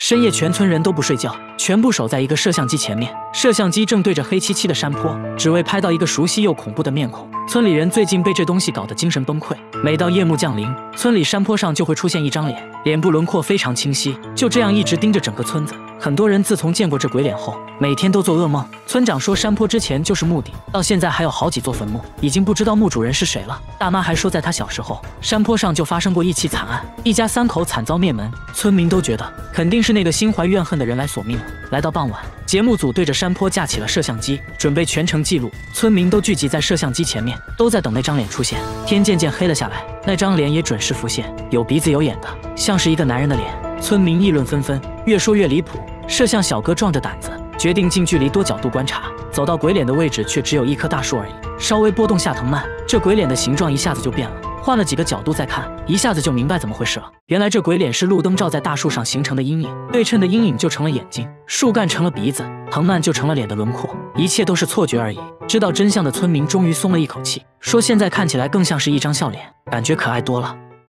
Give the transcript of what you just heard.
深夜，全村人都不睡觉，全部守在一个摄像机前面。摄像机正对着黑漆漆的山坡，只为拍到一个熟悉又恐怖的面孔。村里人最近被这东西搞得精神崩溃。每到夜幕降临，村里山坡上就会出现一张脸，脸部轮廓非常清晰，就这样一直盯着整个村子。很多人自从见过这鬼脸后，每天都做噩梦。村长说，山坡之前就是墓地，到现在还有好几座坟墓，已经不知道墓主人是谁了。大妈还说，在她小时候，山坡上就发生过一起惨案，一家三口惨遭灭门。村民都觉得肯定是那个心怀怨恨的人来索命了。来到傍晚，节目组对着山坡架起了摄像机，准备全程记录。村民都聚集在摄像机前面，都在等那张脸出现。天渐渐黑了下来，那张脸也准时浮现，有鼻子有眼的，像是一个男人的脸。村民议论纷纷，越说越离谱。摄像小哥壮着胆子，决定近距离多角度观察。走到鬼脸的位置，却只有一棵大树而已。稍微拨动下藤蔓，这鬼脸的形状一下子就变了。换了几个角度再看，一下子就明白怎么回事了。原来这鬼脸是路灯照在大树上形成的阴影，对称的阴影就成了眼睛，树干成了鼻子，藤蔓就成了脸的轮廓。一切都是错觉而已。知道真相的村民终于松了一口气，说现在看起来更像是一张笑脸，感觉可爱多了。